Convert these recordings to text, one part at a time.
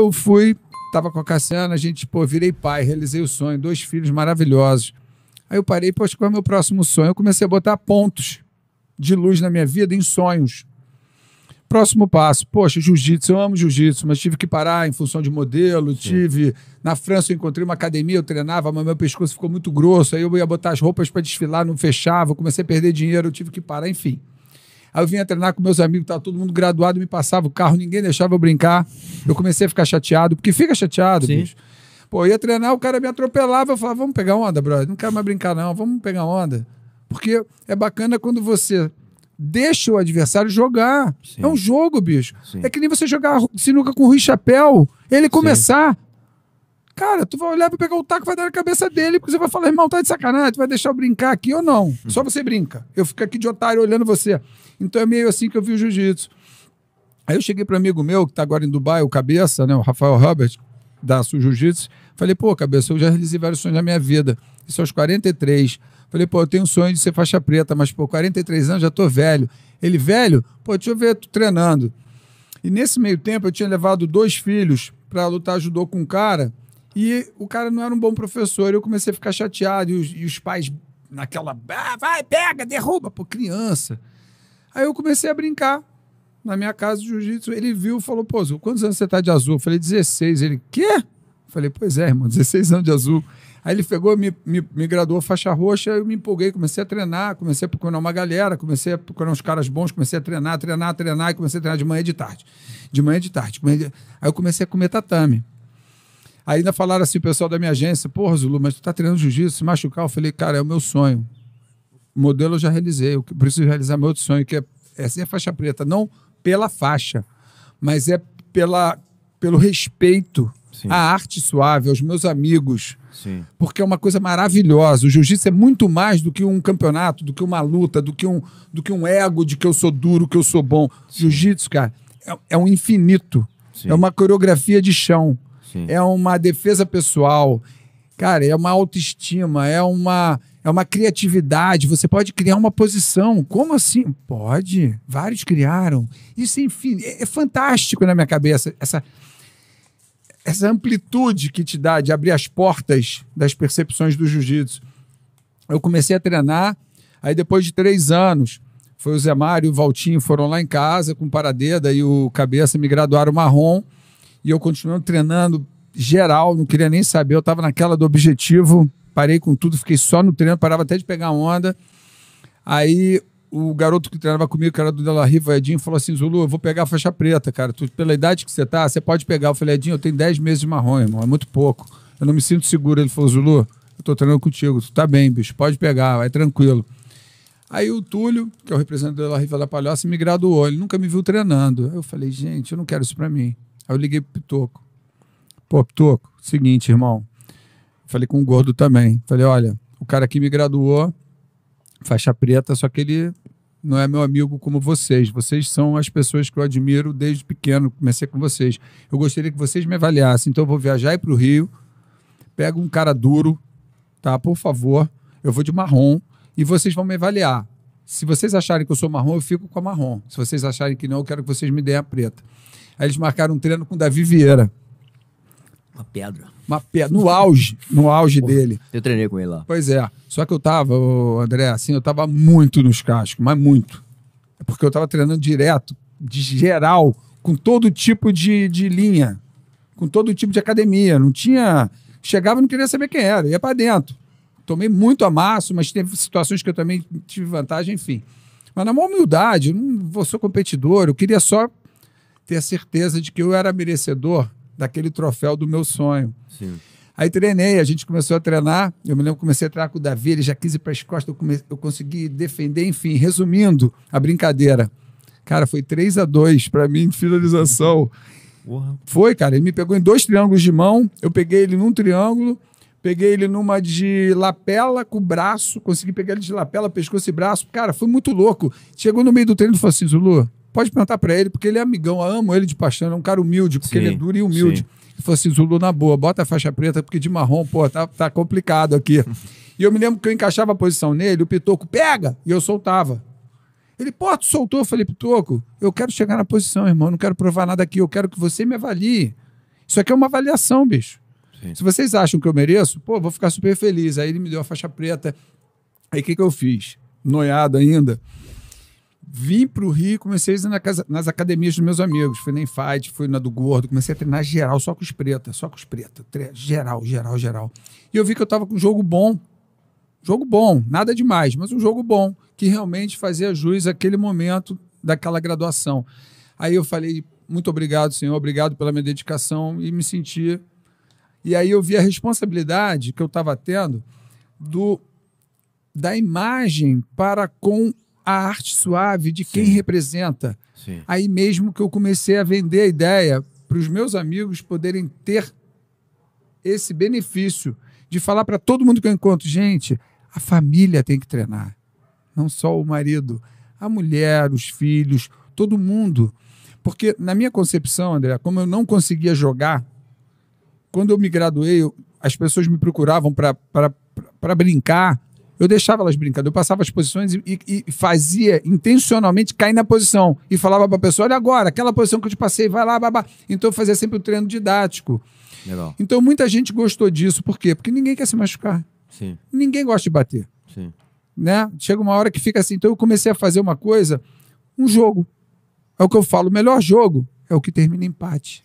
eu fui, tava com a Cassiana, a gente, pô, virei pai, realizei o sonho, dois filhos maravilhosos. Aí eu parei, poxa, qual é o meu próximo sonho? Eu comecei a botar pontos de luz na minha vida em sonhos. Próximo passo, poxa, jiu-jitsu, eu amo jiu-jitsu, mas tive que parar em função de modelo, Sim. tive... Na França eu encontrei uma academia, eu treinava, mas meu pescoço ficou muito grosso, aí eu ia botar as roupas para desfilar, não fechava, comecei a perder dinheiro, eu tive que parar, enfim. Aí eu vinha treinar com meus amigos, estava todo mundo graduado, me passava o carro, ninguém deixava eu brincar. Eu comecei a ficar chateado, porque fica chateado, Sim. bicho. Pô, ia treinar, o cara me atropelava, eu falava, vamos pegar onda, brother, não quero mais brincar não, vamos pegar onda. Porque é bacana quando você deixa o adversário jogar. Sim. É um jogo, bicho. Sim. É que nem você jogar sinuca com o Rui Chapéu, ele começar. Sim. Cara, tu vai olhar pra pegar o taco vai dar na cabeça dele, porque você vai falar, irmão, tá de sacanagem, tu vai deixar eu brincar aqui ou não? Uhum. Só você brinca. Eu fico aqui de otário olhando você. Então é meio assim que eu vi o jiu-jitsu. Aí eu cheguei para um amigo meu, que tá agora em Dubai, o Cabeça, né, o Rafael Robert, da Sul Jiu-Jitsu. Falei, pô, Cabeça, eu já realizei vários sonhos na minha vida. Isso aos 43. Falei, pô, eu tenho um sonho de ser faixa preta, mas, pô, 43 anos, já tô velho. Ele, velho? Pô, deixa eu ver tu treinando. E nesse meio tempo eu tinha levado dois filhos para lutar judô com um cara e o cara não era um bom professor. Eu comecei a ficar chateado e os, e os pais naquela, ah, vai, pega, derruba, pô, criança. Aí eu comecei a brincar na minha casa de jiu-jitsu. Ele viu e falou, pô, quantos anos você tá de azul? Eu falei, 16. Ele, quê? Eu falei, pois é, irmão, 16 anos de azul. Aí ele pegou, me, me, me graduou faixa roxa, eu me empolguei, comecei a treinar, comecei a procurar uma galera, comecei a procurar uns caras bons, comecei a treinar, treinar, treinar, e comecei a treinar de manhã e de tarde. De manhã e de tarde. Aí eu comecei a comer tatame. Ainda falaram assim, o pessoal da minha agência, porra, Zulu, mas tu tá treinando jiu-jitsu, se machucar? Eu falei, cara, é o meu sonho. O modelo eu já realizei, eu preciso realizar meu outro sonho, que é, é ser faixa preta. Não pela faixa, mas é pela, pelo respeito Sim. à arte suave, aos meus amigos, Sim. Porque é uma coisa maravilhosa. O jiu-jitsu é muito mais do que um campeonato, do que uma luta, do que um, do que um ego de que eu sou duro, que eu sou bom. Jiu-jitsu, cara, é, é, um infinito. Sim. É uma coreografia de chão. Sim. É uma defesa pessoal. Cara, é uma autoestima, é uma, é uma criatividade. Você pode criar uma posição. Como assim? Pode. Vários criaram. Isso, enfim, é, é fantástico na minha cabeça. Essa, essa amplitude que te dá de abrir as portas das percepções do jiu-jitsu. Eu comecei a treinar, aí depois de três anos, foi o Zé Mário e o Valtinho foram lá em casa com o Paradeda e o Cabeça me graduaram marrom e eu continuando treinando geral, não queria nem saber, eu estava naquela do objetivo, parei com tudo, fiquei só no treino, parava até de pegar onda. Aí o garoto que treinava comigo, que era do Dela Riva, Edinho, falou assim: Zulu, eu vou pegar a faixa preta, cara. Tu, pela idade que você tá, você pode pegar. Eu falei, Edinho, eu tenho 10 meses de marrom, irmão, é muito pouco. Eu não me sinto seguro. Ele falou, Zulu, eu tô treinando contigo, tu tá bem, bicho, pode pegar, vai tranquilo. Aí o Túlio, que é o representante da Riva da Palhoça, me graduou. Ele nunca me viu treinando. Eu falei, gente, eu não quero isso pra mim. Aí eu liguei pro Pitoco. Pô, Pitoco, seguinte, irmão. Falei com o Gordo também. Falei, olha, o cara aqui me graduou, faixa preta, só que ele não é meu amigo como vocês. Vocês são as pessoas que eu admiro desde pequeno, comecei com vocês. Eu gostaria que vocês me avaliassem, então eu vou viajar para o Rio, pego um cara duro, tá? Por favor, eu vou de marrom e vocês vão me avaliar. Se vocês acharem que eu sou marrom, eu fico com a marrom. Se vocês acharem que não, eu quero que vocês me deem a preta. Aí eles marcaram um treino com o Davi Vieira. Uma pedra. Uma pedra. No auge, no auge dele. Eu treinei com ele lá. Pois é. Só que eu tava, André, assim, eu tava muito nos cascos, mas muito. É porque eu tava treinando direto, de geral, com todo tipo de, de linha, com todo tipo de academia. Não tinha. Chegava e não queria saber quem era, ia para dentro. Tomei muito amasso, mas teve situações que eu também tive vantagem, enfim. Mas na maior humildade, eu não vou ser competidor, eu queria só ter certeza de que eu era merecedor daquele troféu do meu sonho. Sim. Aí treinei, a gente começou a treinar. Eu me lembro que comecei a treinar com o Davi, ele já quis ir para as costas, eu, come... eu consegui defender, enfim, resumindo a brincadeira. Cara, foi 3 a 2 para mim, finalização. Uhum. Foi, cara, ele me pegou em dois triângulos de mão, eu peguei ele num triângulo, peguei ele numa de lapela com o braço, consegui pegar ele de lapela, pescoço e braço. Cara, foi muito louco. Chegou no meio do treino e falou assim: Zulu, Pode perguntar para ele, porque ele é amigão, eu amo ele de paixão, é um cara humilde, porque sim, ele é duro e humilde. Sim. Ele falou assim: Zulu, na boa, bota a faixa preta, porque de marrom, pô, tá, tá complicado aqui. e eu me lembro que eu encaixava a posição nele, o Pitoco, pega! E eu soltava. Ele, pô, tu soltou? Eu falei, Pitoco, eu quero chegar na posição, irmão, não quero provar nada aqui, eu quero que você me avalie. Isso aqui é uma avaliação, bicho. Sim. Se vocês acham que eu mereço, pô, vou ficar super feliz. Aí ele me deu a faixa preta. Aí o que, que eu fiz? Noiado ainda. Vim pro Rio, comecei a ir na casa- nas academias dos meus amigos. Fui na Fight, fui na do Gordo, comecei a treinar geral, só com os pretas, só com os pretas. Tre- Geral, geral, geral. E eu vi que eu tava com um jogo bom. Jogo bom, nada demais, mas um jogo bom, que realmente fazia jus àquele momento daquela graduação. Aí eu falei, muito obrigado, senhor, obrigado pela minha dedicação, e me senti. E aí eu vi a responsabilidade que eu estava tendo do da imagem para com a arte suave de quem Sim. representa. Sim. Aí mesmo que eu comecei a vender a ideia para os meus amigos poderem ter esse benefício de falar para todo mundo que eu encontro, gente, a família tem que treinar, não só o marido, a mulher, os filhos, todo mundo. Porque na minha concepção, André, como eu não conseguia jogar, quando eu me graduei, eu- as pessoas me procuravam para brincar. Eu deixava elas brincando, eu passava as posições e, e- e fazia intencionalmente cair na posição. E falava para a pessoa: olha agora, aquela posição que eu te passei, vai lá, babá. Então eu fazia sempre o treino didático. Legal. Então muita gente gostou disso. Por quê? Porque ninguém quer se machucar. Sim. Ninguém gosta de bater. Sim. Né? Chega uma hora que fica assim. Então eu comecei a fazer uma coisa, um jogo. É o que eu falo: o melhor jogo é o que termina em empate.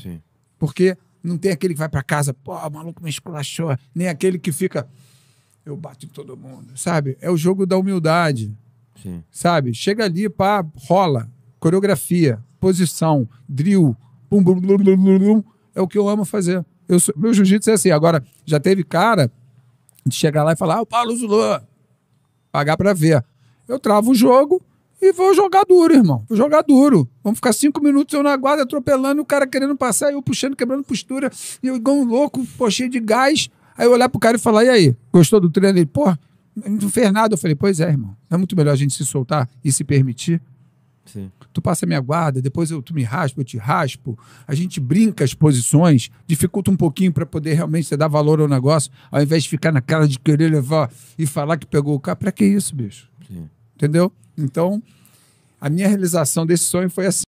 Sim. Porque não tem aquele que vai para casa, pô, o maluco me esculachou. Nem aquele que fica, eu bato em todo mundo, sabe? É o jogo da humildade, Sim. sabe? Chega ali, pá, rola. Coreografia, posição, drill, pum, bum, bum, bum, bum, bum. é o que eu amo fazer. Eu sou- meu jiu-jitsu é assim. Agora, já teve cara de chegar lá e falar, ah, o Paulo Zulô, pagar para ver. Eu travo o jogo e vou jogar duro, irmão. Vou jogar duro. Vamos ficar cinco minutos eu na guarda atropelando, o cara querendo passar, eu puxando, quebrando postura, e eu igual um louco, pô, cheio de gás. Aí eu olhar pro cara e falar, e aí, gostou do treino? Ele, pô, não fez nada. Eu falei, pois é, irmão. É muito melhor a gente se soltar e se permitir. Sim. Tu passa a minha guarda, depois eu, tu me raspa, eu te raspo. A gente brinca as posições, dificulta um pouquinho para poder realmente você dar valor ao negócio, ao invés de ficar na cara de querer levar e falar que pegou o cara. Pra que isso, bicho? Sim. Entendeu? Então, a minha realização desse sonho foi assim.